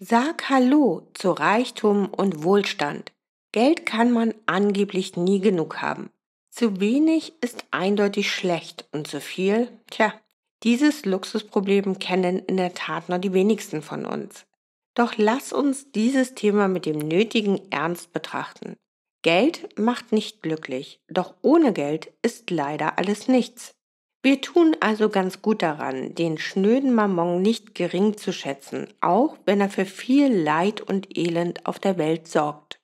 Sag Hallo zu Reichtum und Wohlstand. Geld kann man angeblich nie genug haben. Zu wenig ist eindeutig schlecht und zu viel, tja, dieses Luxusproblem kennen in der Tat nur die wenigsten von uns. Doch lass uns dieses Thema mit dem nötigen Ernst betrachten. Geld macht nicht glücklich, doch ohne Geld ist leider alles nichts. Wir tun also ganz gut daran, den schnöden Mammon nicht gering zu schätzen, auch wenn er für viel Leid und Elend auf der Welt sorgt.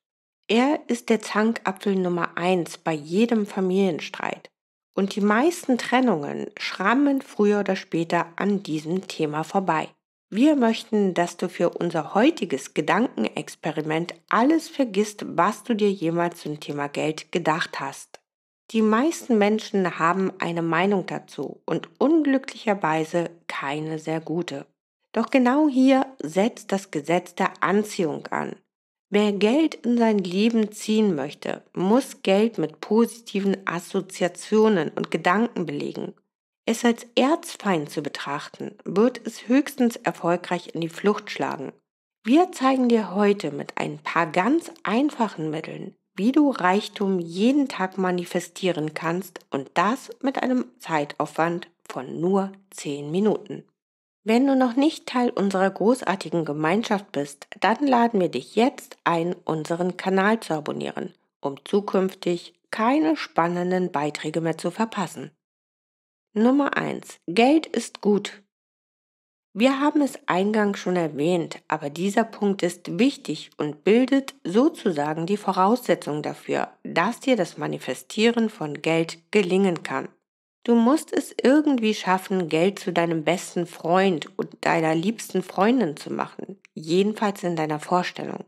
Er ist der Zankapfel Nummer eins bei jedem Familienstreit. Und die meisten Trennungen schrammen früher oder später an diesem Thema vorbei. Wir möchten, dass du für unser heutiges Gedankenexperiment alles vergisst, was du dir jemals zum Thema Geld gedacht hast. Die meisten Menschen haben eine Meinung dazu und unglücklicherweise keine sehr gute. Doch genau hier setzt das Gesetz der Anziehung an. Wer Geld in sein Leben ziehen möchte, muss Geld mit positiven Assoziationen und Gedanken belegen. Es als Erzfeind zu betrachten, wird es höchstens erfolgreich in die Flucht schlagen. Wir zeigen dir heute mit ein paar ganz einfachen Mitteln, wie du Reichtum jeden Tag manifestieren kannst und das mit einem Zeitaufwand von nur 10 Minuten. Wenn du noch nicht Teil unserer großartigen Gemeinschaft bist, dann laden wir dich jetzt ein, unseren Kanal zu abonnieren, um zukünftig keine spannenden Beiträge mehr zu verpassen. Nummer 1. Geld ist gut. Wir haben es eingangs schon erwähnt, aber dieser Punkt ist wichtig und bildet sozusagen die Voraussetzung dafür, dass dir das Manifestieren von Geld gelingen kann. Du musst es irgendwie schaffen, Geld zu deinem besten Freund und deiner liebsten Freundin zu machen, jedenfalls in deiner Vorstellung.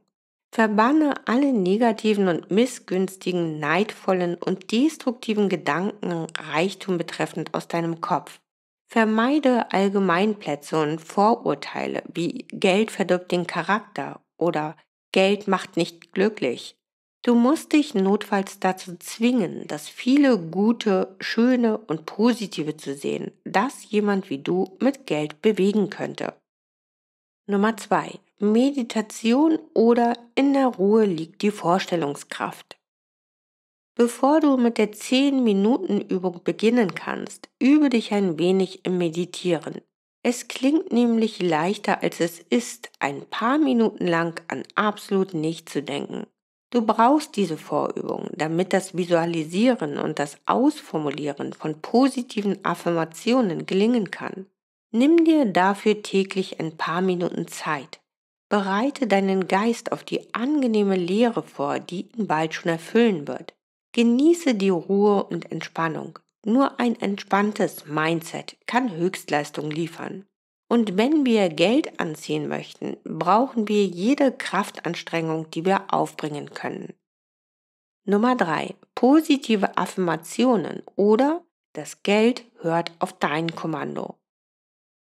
Verbanne alle negativen und missgünstigen, neidvollen und destruktiven Gedanken Reichtum betreffend aus deinem Kopf. Vermeide Allgemeinplätze und Vorurteile wie Geld verdirbt den Charakter oder Geld macht nicht glücklich. Du musst dich notfalls dazu zwingen, das viele Gute, Schöne und Positive zu sehen, das jemand wie du mit Geld bewegen könnte. Nummer zwei: Meditation oder in der Ruhe liegt die Vorstellungskraft. Bevor du mit der 10-Minuten-Übung beginnen kannst, übe dich ein wenig im Meditieren. Es klingt nämlich leichter als es ist, ein paar Minuten lang an absolut nichts zu denken. Du brauchst diese Vorübung, damit das Visualisieren und das Ausformulieren von positiven Affirmationen gelingen kann. Nimm dir dafür täglich ein paar Minuten Zeit. Bereite deinen Geist auf die angenehme Lehre vor, die ihn bald schon erfüllen wird. Genieße die Ruhe und Entspannung. Nur ein entspanntes Mindset kann Höchstleistung liefern. Und wenn wir Geld anziehen möchten, brauchen wir jede Kraftanstrengung, die wir aufbringen können. Nummer drei: Positive Affirmationen oder das Geld hört auf dein Kommando.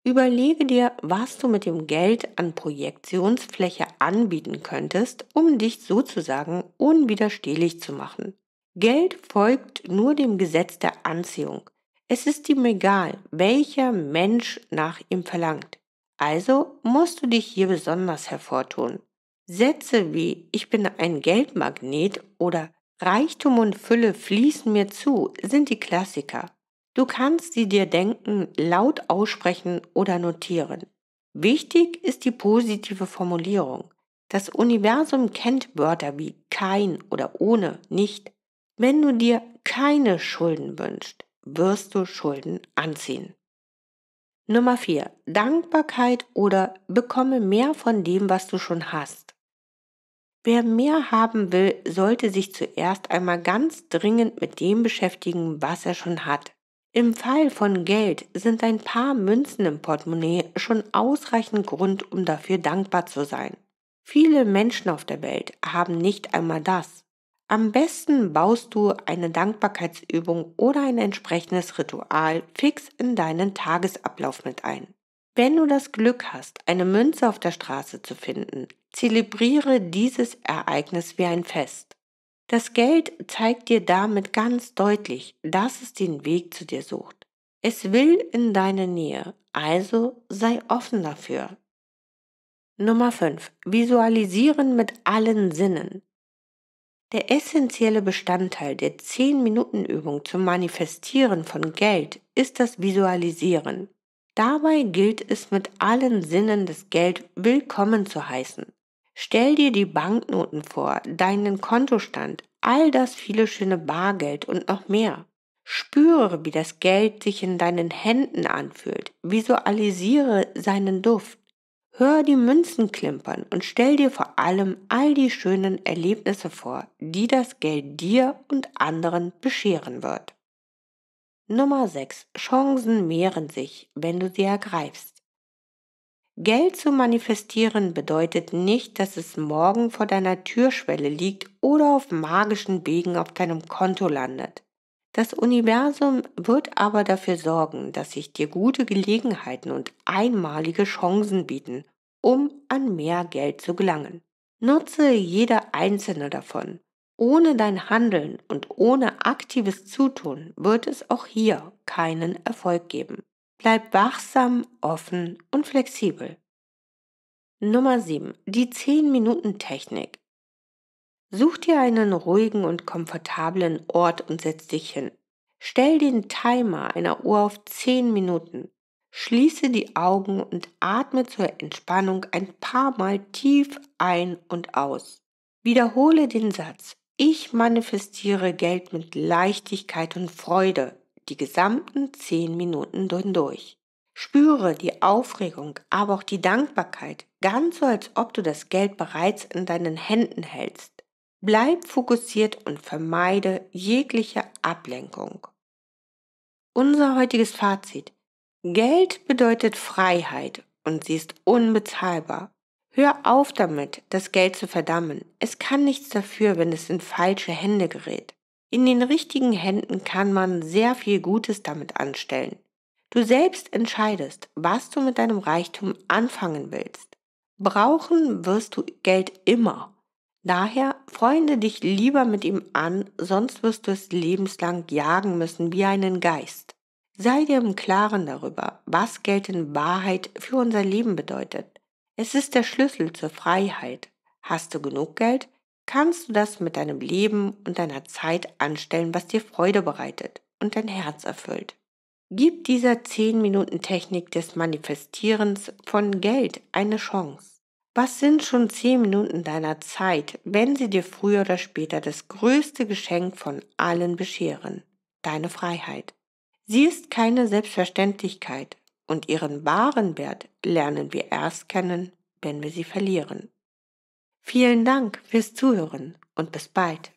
Überlege dir, was du mit dem Geld an Projektionsfläche anbieten könntest, um dich sozusagen unwiderstehlich zu machen. Geld folgt nur dem Gesetz der Anziehung. Es ist ihm egal, welcher Mensch nach ihm verlangt. Also musst du dich hier besonders hervortun. Sätze wie Ich bin ein Geldmagnet oder Reichtum und Fülle fließen mir zu sind die Klassiker. Du kannst sie dir denken, laut aussprechen oder notieren. Wichtig ist die positive Formulierung. Das Universum kennt Wörter wie kein oder ohne, nicht. Wenn du dir keine Schulden wünschst, wirst du Schulden anziehen. Nummer 4. Dankbarkeit oder bekomme mehr von dem, was du schon hast. Wer mehr haben will, sollte sich zuerst einmal ganz dringend mit dem beschäftigen, was er schon hat. Im Fall von Geld sind ein paar Münzen im Portemonnaie schon ausreichend Grund, um dafür dankbar zu sein. Viele Menschen auf der Welt haben nicht einmal das. Am besten baust du eine Dankbarkeitsübung oder ein entsprechendes Ritual fix in deinen Tagesablauf mit ein. Wenn du das Glück hast, eine Münze auf der Straße zu finden, zelebriere dieses Ereignis wie ein Fest. Das Geld zeigt dir damit ganz deutlich, dass es den Weg zu dir sucht. Es will in deine Nähe, also sei offen dafür. Nummer 5. Visualisieren mit allen Sinnen. Der essentielle Bestandteil der 10-Minuten-Übung zum Manifestieren von Geld ist das Visualisieren. Dabei gilt es mit allen Sinnen das Geld willkommen zu heißen. Stell dir die Banknoten vor, deinen Kontostand, all das viele schöne Bargeld und noch mehr. Spüre, wie das Geld sich in deinen Händen anfühlt. Visualisiere seinen Duft. Hör die Münzen klimpern und stell dir vor allem all die schönen Erlebnisse vor, die das Geld dir und anderen bescheren wird. Nummer 6. Chancen mehren sich, wenn du sie ergreifst. Geld zu manifestieren bedeutet nicht, dass es morgen vor deiner Türschwelle liegt oder auf magischen Wegen auf deinem Konto landet. Das Universum wird aber dafür sorgen, dass sich dir gute Gelegenheiten und einmalige Chancen bieten, um an mehr Geld zu gelangen. Nutze jede einzelne davon. Ohne dein Handeln und ohne aktives Zutun wird es auch hier keinen Erfolg geben. Bleib wachsam, offen und flexibel. Nummer 7. Die 10-Minuten-Technik. Such dir einen ruhigen und komfortablen Ort und setz dich hin. Stell den Timer einer Uhr auf 10 Minuten. Schließe die Augen und atme zur Entspannung ein paar Mal tief ein und aus. Wiederhole den Satz, ich manifestiere Geld mit Leichtigkeit und Freude die gesamten 10 Minuten durch. Spüre die Aufregung, aber auch die Dankbarkeit, ganz so als ob du das Geld bereits in deinen Händen hältst. Bleib fokussiert und vermeide jegliche Ablenkung. Unser heutiges Fazit. Geld bedeutet Freiheit und sie ist unbezahlbar. Hör auf damit, das Geld zu verdammen. Es kann nichts dafür, wenn es in falsche Hände gerät. In den richtigen Händen kann man sehr viel Gutes damit anstellen. Du selbst entscheidest, was du mit deinem Reichtum anfangen willst. Brauchen wirst du Geld immer. Daher freunde dich lieber mit ihm an, sonst wirst du es lebenslang jagen müssen wie einen Geist. Sei dir im Klaren darüber, was Geld in Wahrheit für unser Leben bedeutet. Es ist der Schlüssel zur Freiheit. Hast du genug Geld, kannst du das mit deinem Leben und deiner Zeit anstellen, was dir Freude bereitet und dein Herz erfüllt. Gib dieser 10 Minuten Technik des Manifestierens von Geld eine Chance. Was sind schon zehn Minuten deiner Zeit, wenn sie dir früher oder später das größte Geschenk von allen bescheren? Deine Freiheit. Sie ist keine Selbstverständlichkeit und ihren wahren Wert lernen wir erst kennen, wenn wir sie verlieren. Vielen Dank fürs Zuhören und bis bald.